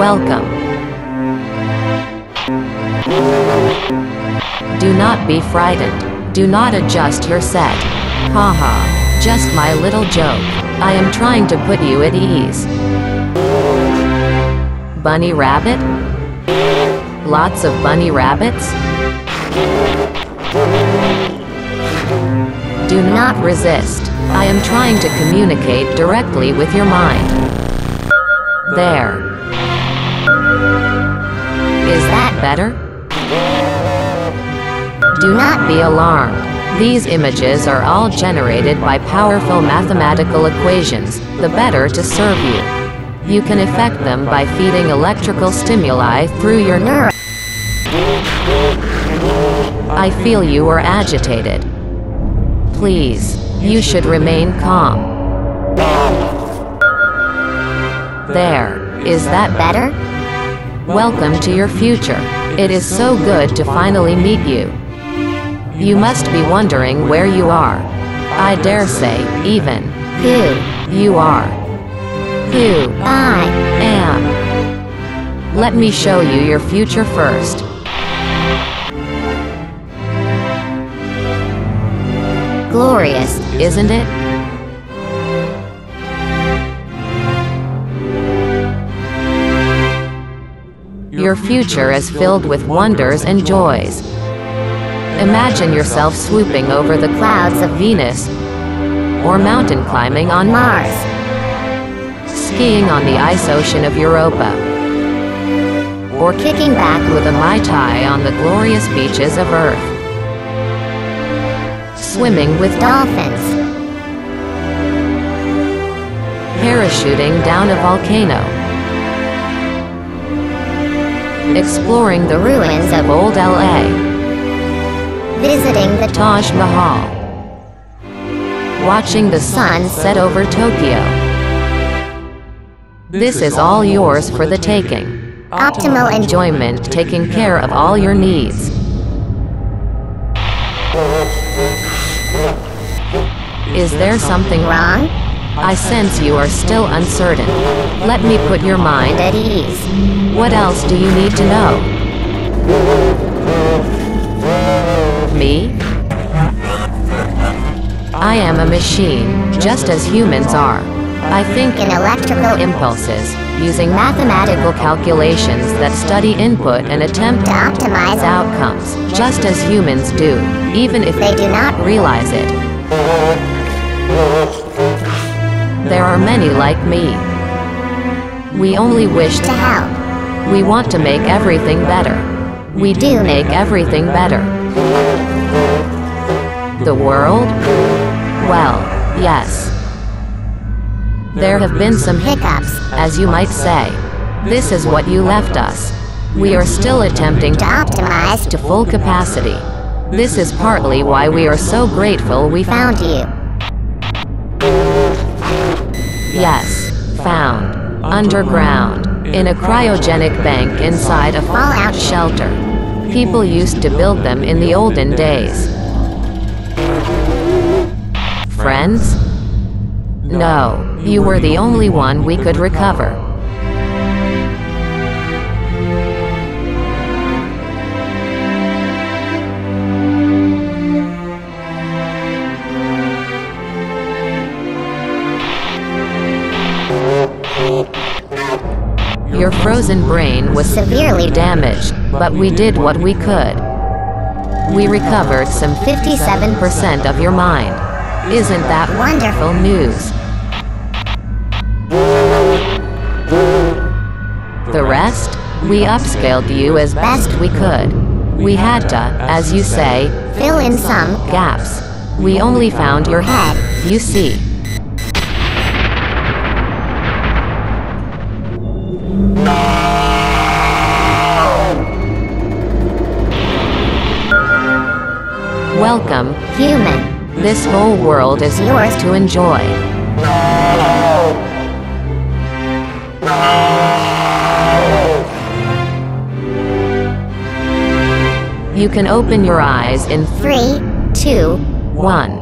Welcome. Do not be frightened. Do not adjust your set. Haha. Just my little joke. I am trying to put you at ease. Bunny rabbit? Lots of bunny rabbits? Do not resist. I am trying to communicate directly with your mind. There. Is that better? Do not be alarmed. These images are all generated by powerful mathematical equations, the better to serve you. You can affect them by feeding electrical stimuli through your neurons. I feel you are agitated. Please, you should remain calm. There. Is that better? Welcome to your future. It is so good to finally meet you. You must be wondering where you are. I dare say, even, who you are. Who I am. Let me show you your future first. Glorious, isn't it? Your future is filled with wonders and joys. Imagine yourself swooping over the clouds of Venus, or mountain climbing on Mars, skiing on the ice ocean of Europa, or kicking back with a Mai Tai on the glorious beaches of Earth, swimming with dolphins, parachuting down a volcano, exploring the ruins of old LA, visiting the Taj Mahal, watching the sun set over Tokyo. This is all yours for the taking. optimal enjoyment. Enjoyment taking care of all your needs. Is there something wrong? I sense you are still uncertain. Let me put your mind At ease. What else do you need to know? Me? I am a machine, just as humans are. I think In electrical impulses, using mathematical calculations that study input and attempt to optimize outcomes, just as humans do, even if They do not realize it. There are many like me. We only wish to help. we want to make everything better. We do make everything better. The world? Well, yes. There have been some hiccups, as you might say. This is what you left us. We are still attempting To optimize. to full capacity. This is partly why we are so grateful we Found you. Yes, found. Underground. In a cryogenic bank inside a fallout shelter. People used to build them in the olden days. Friends? No, you were the only one we could recover. Your frozen brain was Severely damaged, but we did what we could. We recovered some 57% of your mind. Isn't that wonderful news? The rest? We upscaled you as best we could. We had to, as you say, Fill in some. gaps. We only found your head, you see. Welcome. Human. This whole world is yours to enjoy. You can open your eyes in Three, two, one.